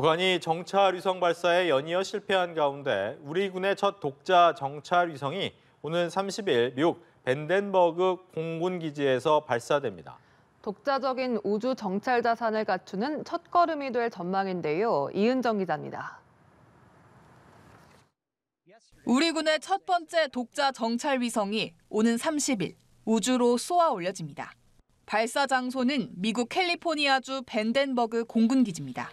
북한이 정찰 위성 발사에 연이어 실패한 가운데 우리 군의 첫 독자 정찰 위성이 오는 30일 미국 벤덴버그 공군 기지에서 발사됩니다. 독자적인 우주 정찰 자산을 갖추는 첫걸음이 될 전망인데요. 이은정 기자입니다. 우리 군의 첫 번째 독자 정찰 위성이 오는 30일 우주로 쏘아 올려집니다. 발사 장소는 미국 캘리포니아주 밴덴버그 공군 기지입니다.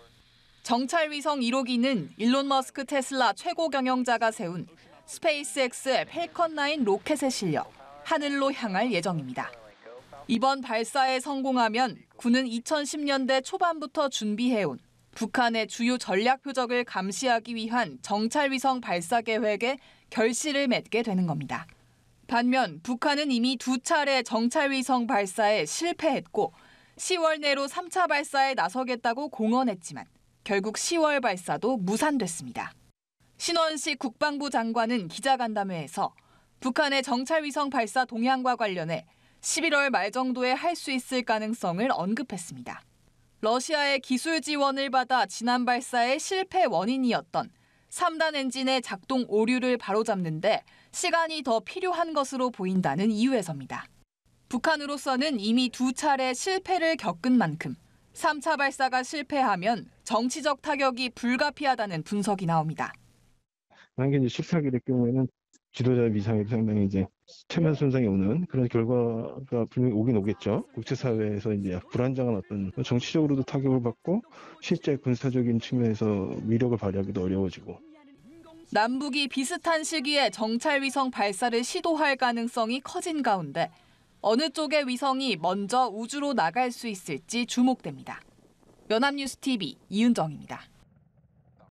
정찰 위성 1호기는 일론 머스크 테슬라 최고 경영자가 세운 스페이스X의 팰컨 9 로켓에 실려 하늘로 향할 예정입니다. 이번 발사에 성공하면 군은 2010년대 초반부터 준비해온 북한의 주요 전략 표적을 감시하기 위한 정찰 위성 발사 계획에 결실을 맺게 되는 겁니다. 반면 북한은 이미 두 차례 정찰 위성 발사에 실패했고 10월 내로 3차 발사에 나서겠다고 공언했지만 결국 10월 발사도 무산됐습니다. 신원식 국방부 장관은 기자간담회에서 북한의 정찰 위성 발사 동향과 관련해 11월 말 정도에 할 수 있을 가능성을 언급했습니다. 러시아의 기술 지원을 받아 지난 발사의 실패 원인이었던 3단 엔진의 작동 오류를 바로잡는데 시간이 더 필요한 것으로 보인다는 이유에서입니다. 북한으로서는 이미 두 차례 실패를 겪은 만큼 3차 발사가 실패하면 정치적 타격이 불가피하다는 분석이 나옵니다. 만약에 이제 실패하게 될 경우에는 지도자 위상에도 상당히 이제 체면 손상이 오는 그런 결과가 분명히 오긴 오겠죠. 국제사회에서 이제 불안정한 어떤 정치적으로도 타격을 받고 실제 군사적인 측면에서 위력을 발휘하기도 어려워지고 남북이 비슷한 시기에 정찰 위성 발사를 시도할 가능성이 커진 가운데 어느 쪽의 위성이 먼저 우주로 나갈 수 있을지 주목됩니다. 연합뉴스 TV 이은정입니다.